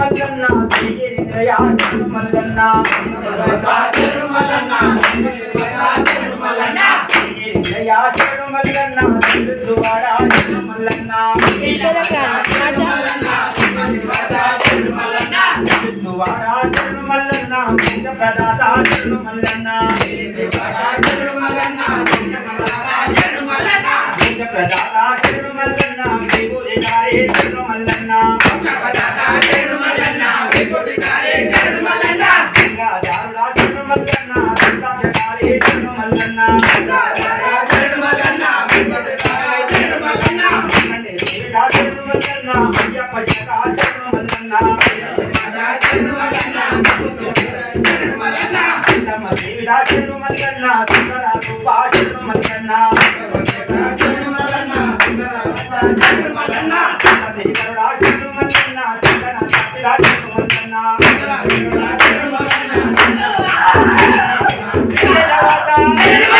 మల్లన్న తిరిగిరయా తిరుమల్లన్న తిరిగిరయా తిరుమల్లన్న తిరుగువాడ తిరుమల్లన్న తిరుగువాడ తిరుమల్లన్న ప్రదాత తిరుమల్లన్న ప్రదాత తిరుమల్లన్న వలన్న అయ్యప్ప జగాచరణ వలన్న జగాచరణ వలన్న జగాచరణ వలన్న తమ దేవిదాచరణ వలన్న సుందర రూపాచరణ వలన్న జగాచరణ వలన్న సుందర రూపాచరణ వలన్న తమ దేవరాచరణ వలన్న సుందర రూపాచరణ వలన్న జగాచరణ వలన్న సుందర రూపాచరణ వలన్న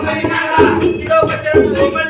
కిలో పచ్చడి